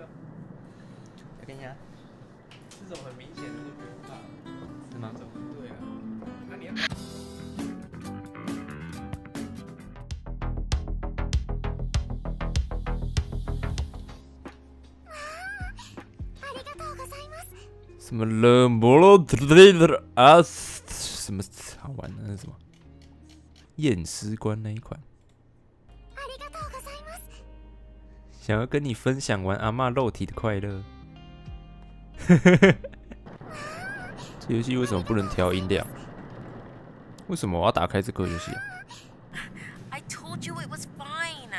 啊，来看一下，这种很明显的就不用怕，是吗这？种对啊，那你要什么了摩罗特的啊？什么好玩的？那是什么？验尸官那一款。想要跟你分享玩阿嬷肉体的快乐。这游戏为什么不能调音量？为什么我要打开这个游戏啊？I told you it was fine.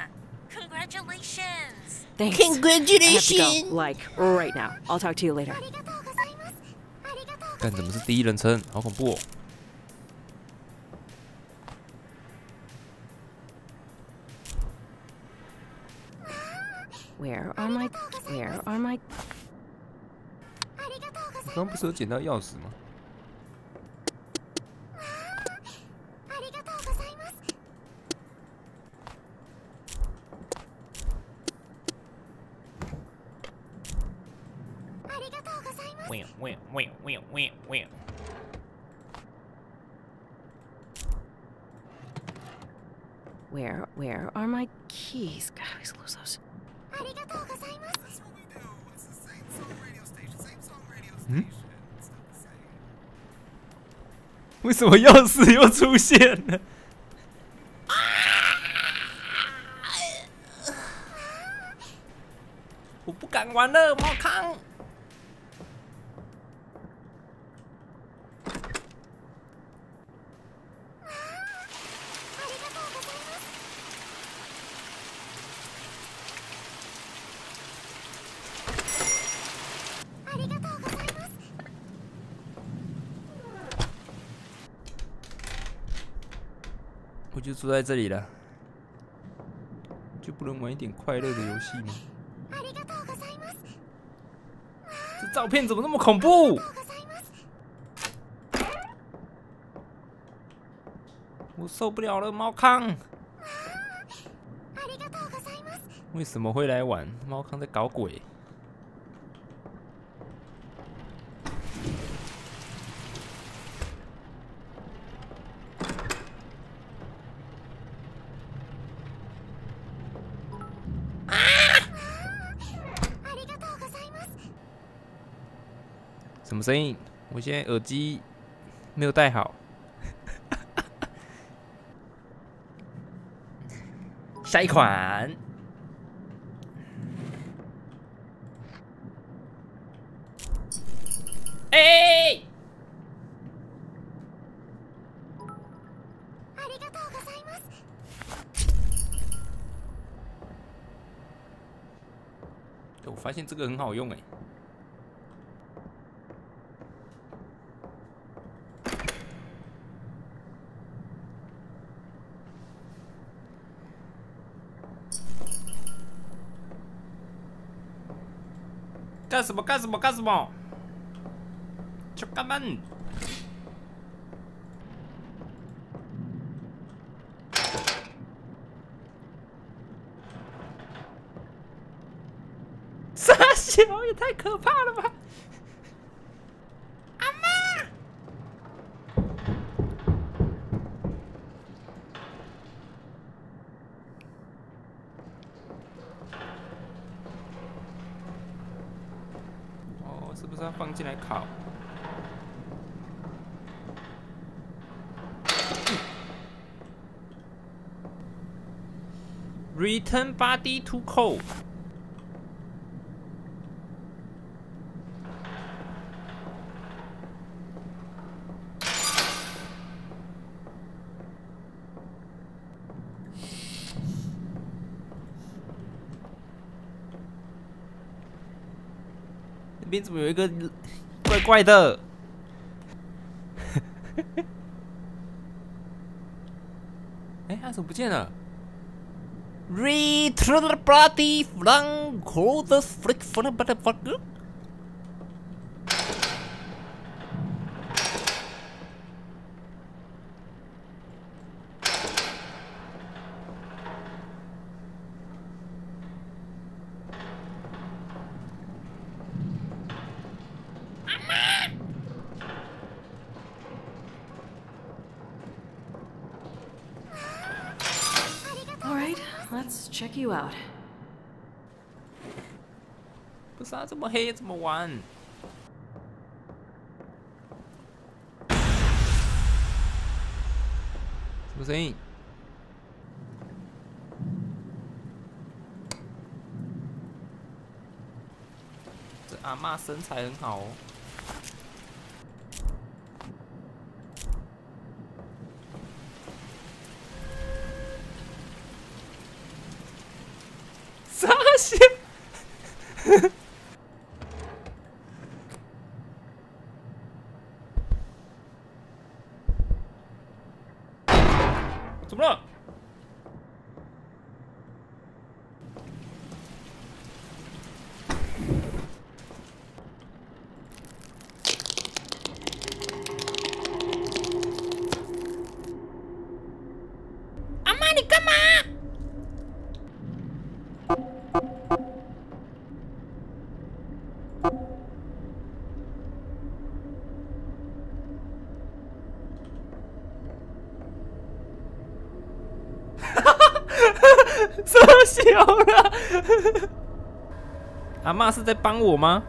Congratulations. Thanks. I have to go, like right now. I'll talk to you later. 但怎么是第一人称？好恐怖哦！Where are my Where are my 你刚刚不是有捡到钥匙吗？喂喂喂喂喂喂！ Where Where are my keys? God, I always lose those. 为什么钥匙又出现了？我不敢玩了，莫康。我就住在这里了，就不能玩一点快乐的游戏吗？这照片怎么那么恐怖？我受不了了，猫康！为什么会来玩？猫康在搞鬼。什声音？我现在耳机没有戴好。下一款，哎、我发现这个很好用哎、干什么？干什么？干什么？去干嘛？傻小也太可怕了吧！阿妈，哦，是不是要放进来烤？Return body to cold。边怎么有一个怪怪的？哎，他怎么不见了？Return the body from cold the flick for the motherfucker。Check you out. 不是啊，这么黑怎么玩？什么声音？这阿嬷身材很好哦。傻笑。怎么了？缩小了。阿妈是在帮我吗？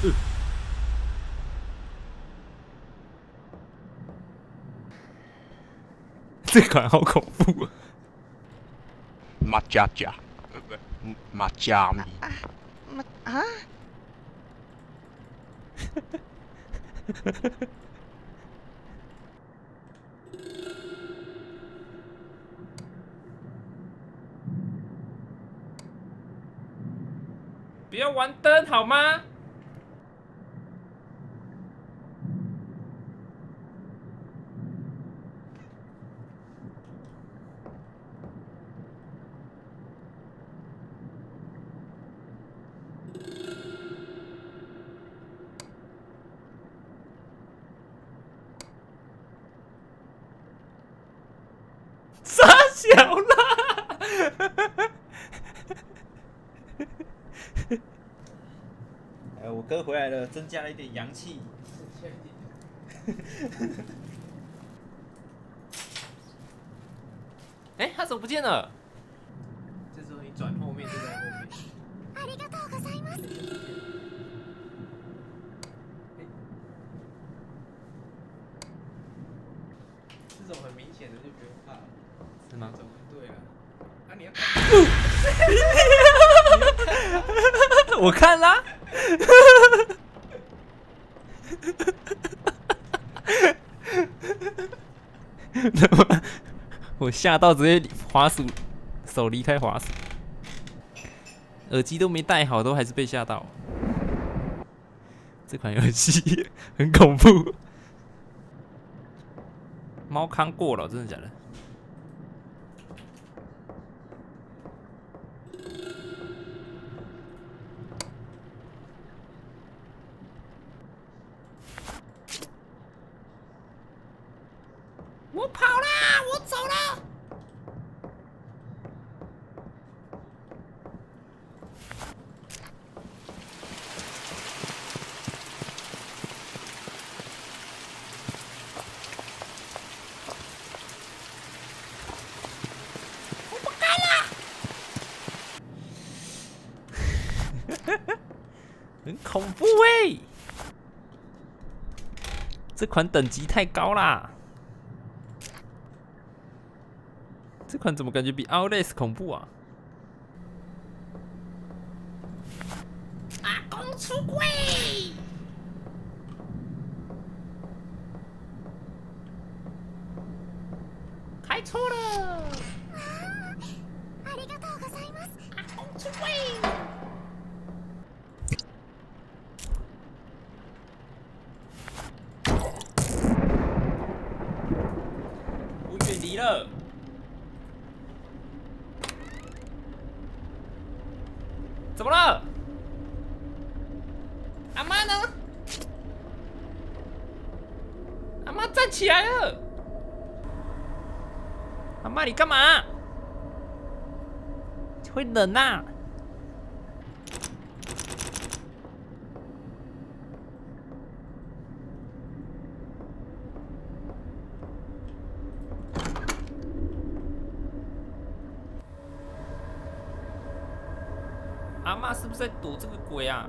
这款好恐怖、啊。马加加，马加米，啊？不要玩灯好吗？傻小啦！哎，我哥回来了，增加了一点阳气。哎、他怎么不见了？我看啦。我吓到直接滑鼠手离开滑鼠，耳机都没戴好，都还是被吓到。这款游戏 很恐怖。猫康过了，真的假的？很恐怖喂！这款等级太高啦！这款怎么感觉比 Outlast 恐怖啊？阿公出轨！开错了！阿公出轨！起来了。阿妈，你干嘛？会冷呐、阿妈是不是在躲这个鬼啊？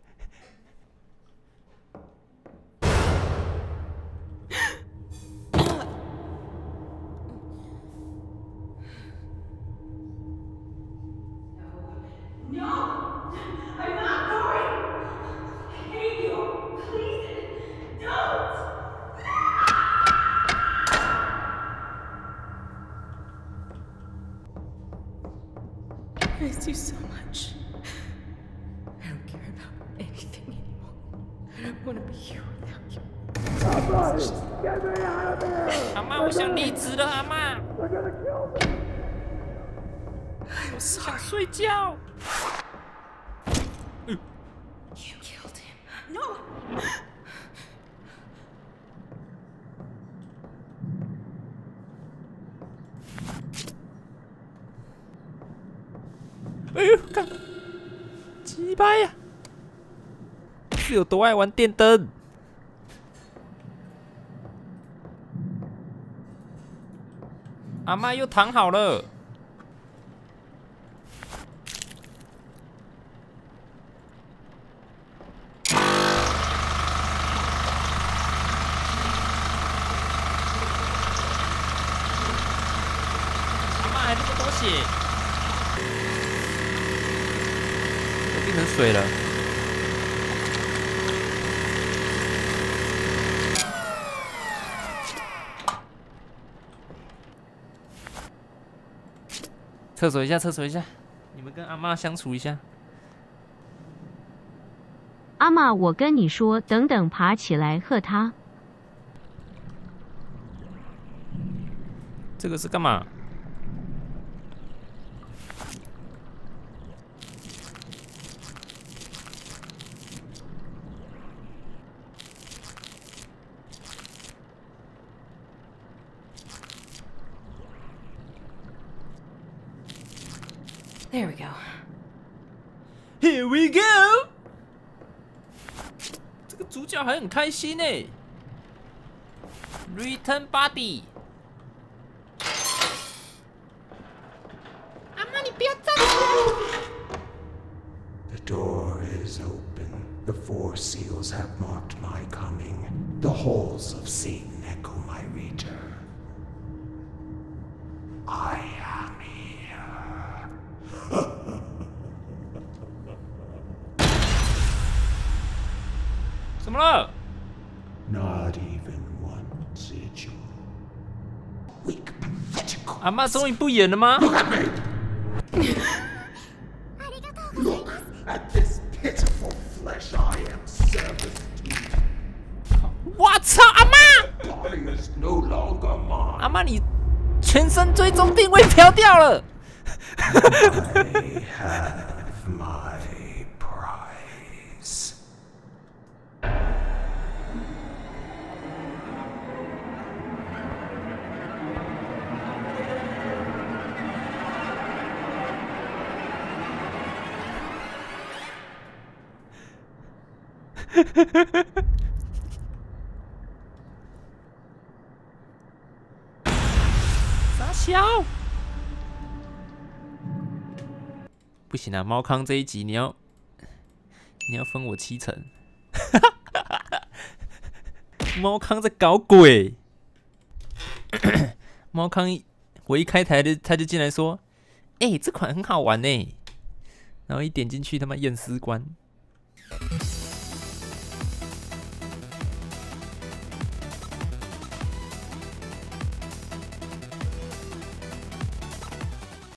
You killed him. No! 哎呦，看，鸡巴呀！是有多爱玩电灯？阿妈又躺好了。阿妈还这么多血。都变成水了。厕所一下，厕所一下，你们跟阿妈相处一下。阿妈，我跟你说，等等，爬起来喝他。这个是干嘛？There we go. Here we go。这个主角还很开心呢。Return body。阿妈，你不要站起 The door is open. The four seals have marked my coming. The halls of Satan echo my return. I 怎么了？Not even one sigil. Weak, pathetic. 阿妈终于不演了吗？Look at me! Look at this pitiful flesh I am serving to. 我操，阿妈.阿妈，你全身追踪定位飘掉了。I have my 傻小。不行啊，猫康这一集你要你要分我七成。猫康在搞鬼。猫康我一开台的他就进来说：“哎、这款很好玩呢。”然后一点进去，他妈验尸官